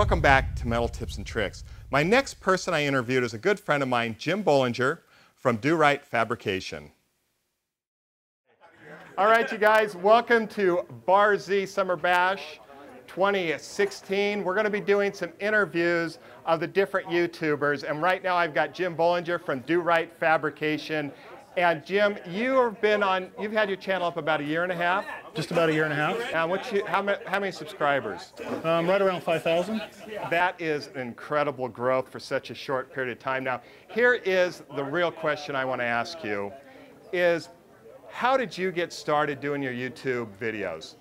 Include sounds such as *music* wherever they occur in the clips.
Welcome back to Metal Tips and Tricks. My next person I interviewed is a good friend of mine, Jim Bollinger from Do Right Fabrication. All right, you guys, welcome to Bar Z Summer Bash 2016. We're going to be doing some interviews of the different YouTubers, and right now I've got Jim Bollinger from Do Right Fabrication. And Jim, you have been on, you've had your channel up about a year and a half. Just about a year and a half. And what you, how, many, how many subscribers? Um, right around 5,000. That is incredible growth for such a short period of time. Now, here is the real question I want to ask you is how did you get started doing your YouTube videos?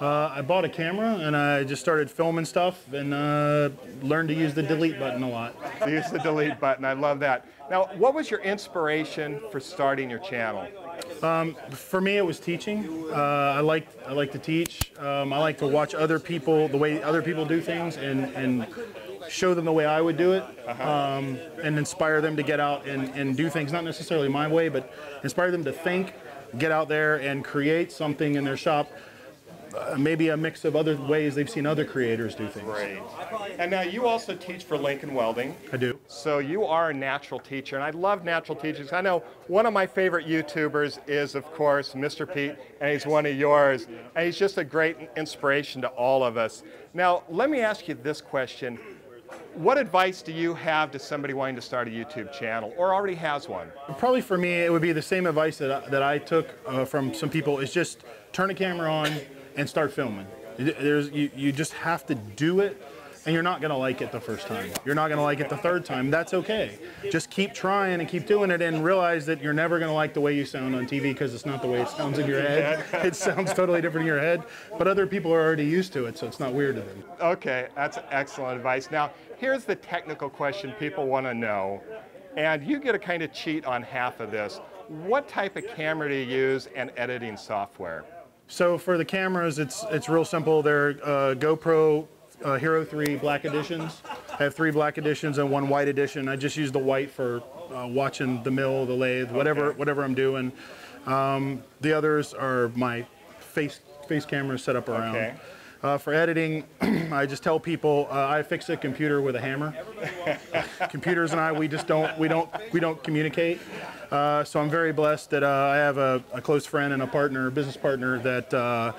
Uh, I bought a camera and I just started filming stuff and uh, learned to use the delete button a lot. Use the delete button, I love that. Now, what was your inspiration for starting your channel? Um, for me, it was teaching. Uh, I like I like to teach. Um, I like to watch other people, the way other people do things, and and show them the way I would do it, um, and inspire them to get out and, and do things not necessarily my way, but inspire them to think, get out there and create something in their shop uh, maybe a mix of other ways they've seen other creators do things. Great. And now you also teach for Lincoln Welding. I do. So you are a natural teacher, and I love natural teachers. I know one of my favorite YouTubers is, of course, Mr. Pete, and he's one of yours. And he's just a great inspiration to all of us. Now, let me ask you this question. What advice do you have to somebody wanting to start a YouTube channel or already has one? Probably for me, it would be the same advice that I, that I took uh, from some people is just turn a camera on, and start filming. There's, you, you just have to do it and you're not going to like it the first time. You're not going to like it the third time. That's okay. Just keep trying and keep doing it and realize that you're never going to like the way you sound on TV because it's not the way it sounds in your head. *laughs* It sounds totally different in your head, but other people are already used to it, so it's not weird to them. Okay, that's excellent advice. Now, here's the technical question people want to know, and you get a kind of cheat on half of this. What type of camera do you use and editing software? So for the cameras, it's it's real simple. They're uh, GoPro uh, Hero 3 Black Editions. I have three Black Editions and one White Edition. I just use the white for uh, watching the mill, the lathe, whatever okay. whatever I'm doing. Um, the others are my face face cameras set up around. Okay. Uh, for editing, *clears throat* I just tell people uh, I fix a computer with a hammer. *laughs* Computers and I, we just don't we don't we don't communicate. Uh, so I'm very blessed that uh, I have a, a, close friend and a partner, a business partner that uh,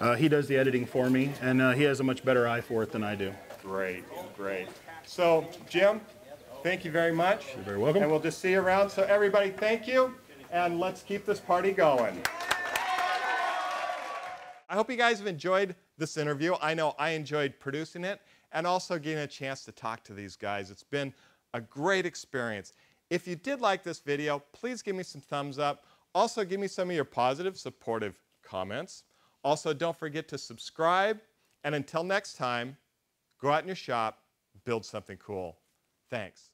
uh, he does the editing for me, and he has a much better eye for it than I do. Great, great. So Jim, thank you very much. You're very welcome. And we'll just see you around. So everybody, thank you, and let's keep this party going. I hope you guys have enjoyed this interview. I know I enjoyed producing it and also getting a chance to talk to these guys. It's been a great experience. If you did like this video, please give me some thumbs up. Also, give me some of your positive, supportive comments. Also, don't forget to subscribe. And until next time, go out in your shop, build something cool. Thanks.